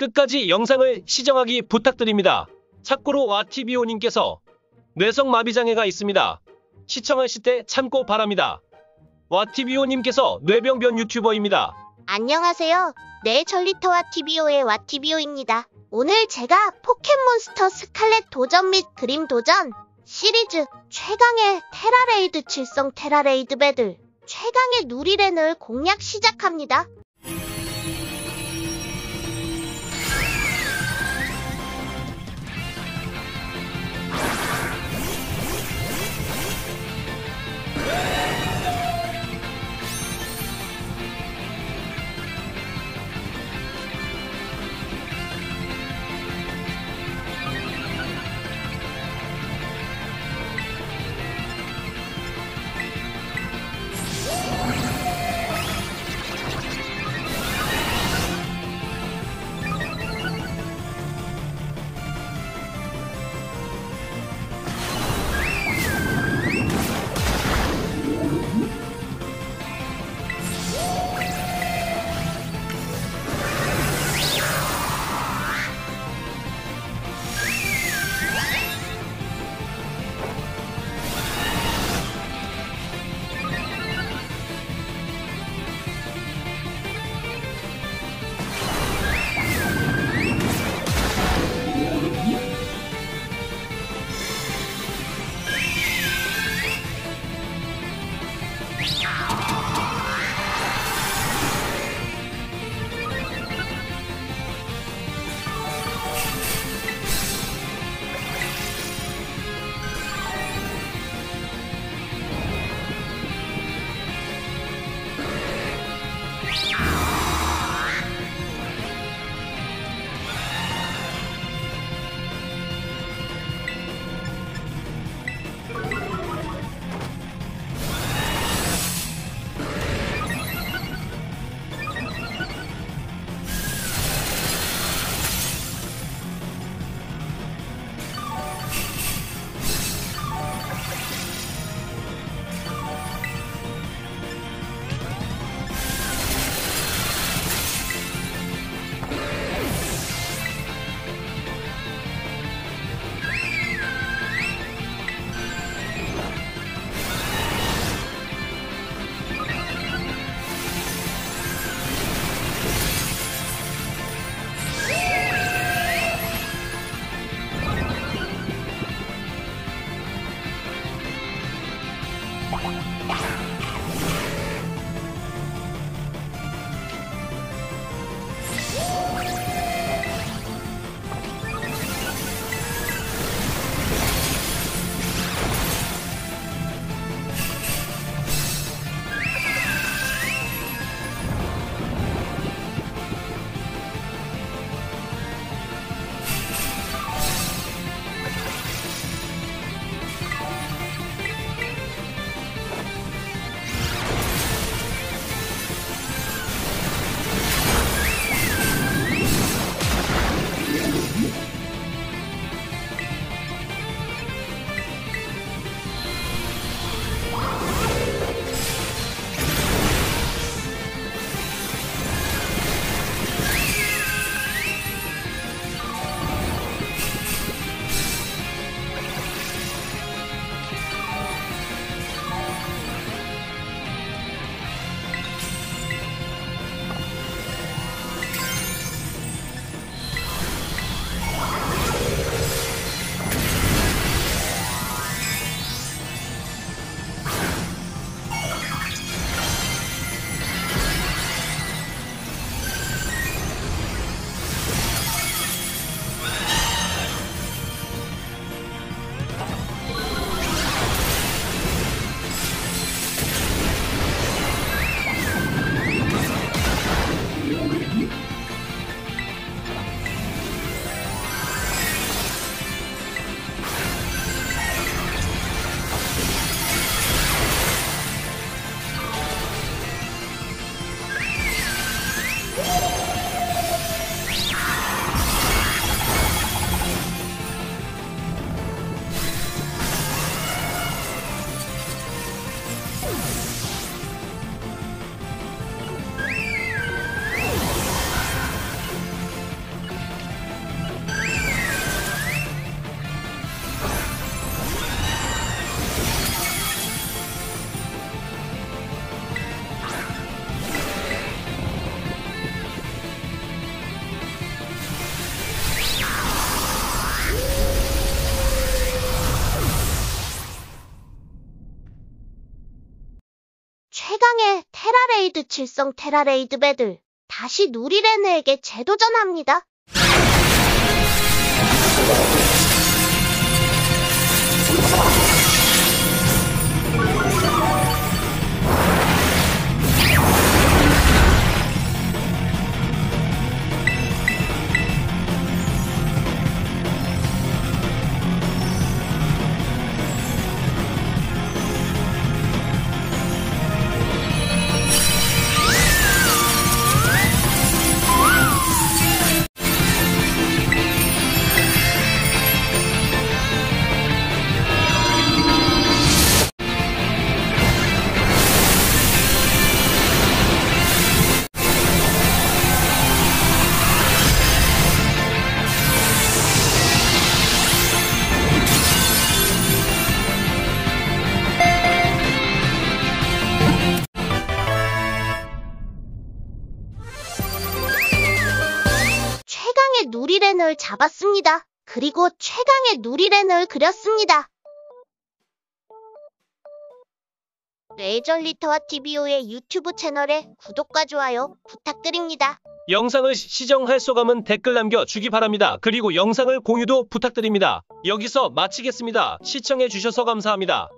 끝까지 영상을 시청하기 부탁드립니다. 참고로 와티비오님께서 뇌성마비장애가 있습니다. 시청하실 때 참고 바랍니다. 와티비오님께서 뇌병변 유튜버입니다. 안녕하세요. 네, 전리터와 TVO의 와TVO입니다. 오늘 제가 포켓몬스터 스칼렛 도전 및 그림 도전 시리즈 최강의 테라레이드 칠성 테라레이드 배들 최강의 누리렌을 공략 시작합니다. Woo! 테라레이드 칠성 테라레이드 배들 다시 누리레느에게 재도전합니다. 누리레너를 잡았습니다. 그리고 최강의 누리레너를 그렸습니다. 레이저리터와 TVO의 유튜브 채널에 구독과 좋아요 부탁드립니다. 영상을 시- 시정할 소감은 댓글 남겨주기 바랍니다. 그리고 영상을 공유도 부탁드립니다. 여기서 마치겠습니다. 시청해주셔서 감사합니다.